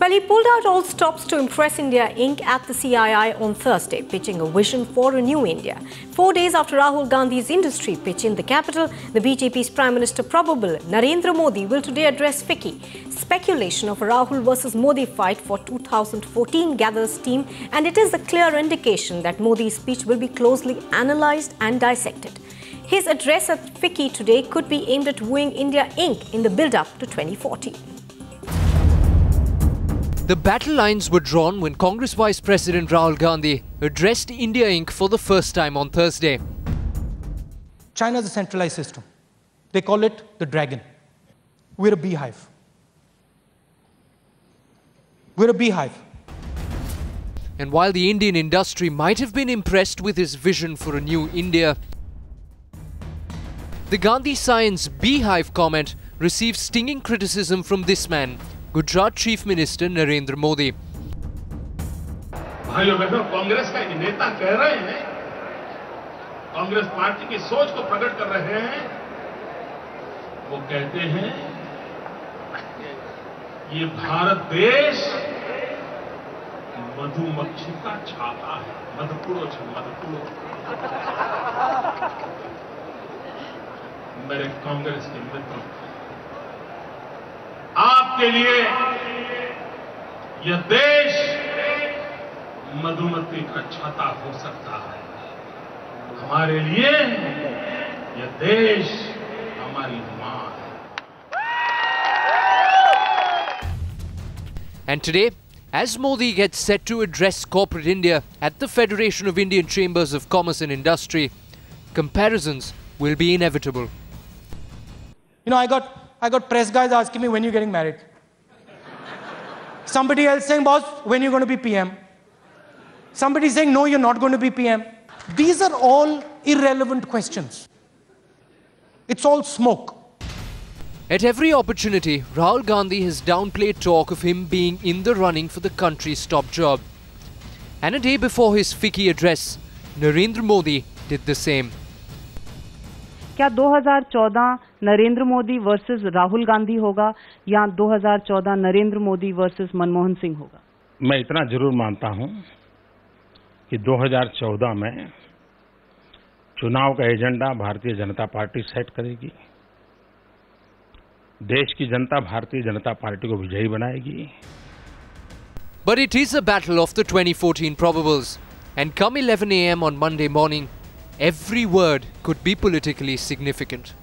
Well, he pulled out all stops to impress India Inc. at the CII on Thursday, pitching a vision for a new India. Four days after Rahul Gandhi's industry pitch in the capital, the BJP's Prime Minister probable Narendra Modi will today address FICCI. Speculation of a Rahul versus Modi fight for 2014 gathers steam, and it is a clear indication that Modi's speech will be closely analysed and dissected. His address at FICCI today could be aimed at wooing India Inc. in the build-up to 2014. The battle lines were drawn when Congress Vice President Rahul Gandhi addressed India Inc. for the first time on Thursday. China is a centralized system. They call it the dragon. We're a beehive. We're a beehive. And while the Indian industry might have been impressed with his vision for a new India, the Gandhi Science Beehive comment received stinging criticism from this man, Gujarat chief minister Narendra Modi भाइयों बहनों कांग्रेस का नेता कह रहे हैं, Congress party की सोच को प्रकट कर रहे हैं, वो कहते हैं, ये भारत देश मधुमक्खी का छाता है। छ, मधुकुड़ो। मेरे कांग्रेस के मित्रों आपके लिए यह देश मधुमक्खी का छाता हो सकता है हमारे लिए यह देश हमारी मां है And today, as Modi gets set to address corporate India at the Federation of Indian Chambers of Commerce and Industry, comparisons will be inevitable. You know, I got, I got press guys asking me when you're getting married. Somebody else saying, boss, when you're going to be PM. Somebody saying, no, you're not going to be PM. These are all irrelevant questions. It's all smoke. At every opportunity, Rahul Gandhi has downplayed talk of him being in the running for the country's top job. And a day before his FICCI address, Narendra Modi did the same. क्या 2014 Narendra Modi versus Rahul Gandhi होगा या 2014 Narendra Modi versus Manmohan Singh होगा मैं इतना ज़रूर मानता हूँ कि 2014 में चुनाव का agenda Bharatiya Janata party set करेगी देश की जनता भारतीय जनता पार्टी को विजयी बनाएगी But it is a battle of the 2014 probables. And come 11 am on Monday morning, every word could be politically significant.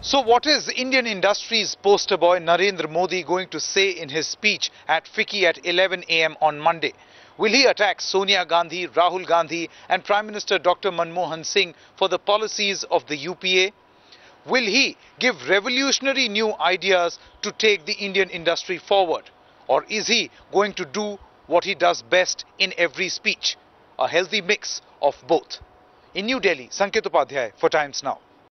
So, what is Indian industry's poster boy Narendra Modi going to say in his speech at FICCI at 11 am on Monday? Will he attack Sonia Gandhi, Rahul Gandhi, and Prime Minister Dr. Manmohan Singh for the policies of the UPA? Will he give revolutionary new ideas to take the Indian industry forward? Or is he going to do what he does best in every speech? A healthy mix of both. In New Delhi, Sanket Upadhyay for Times Now.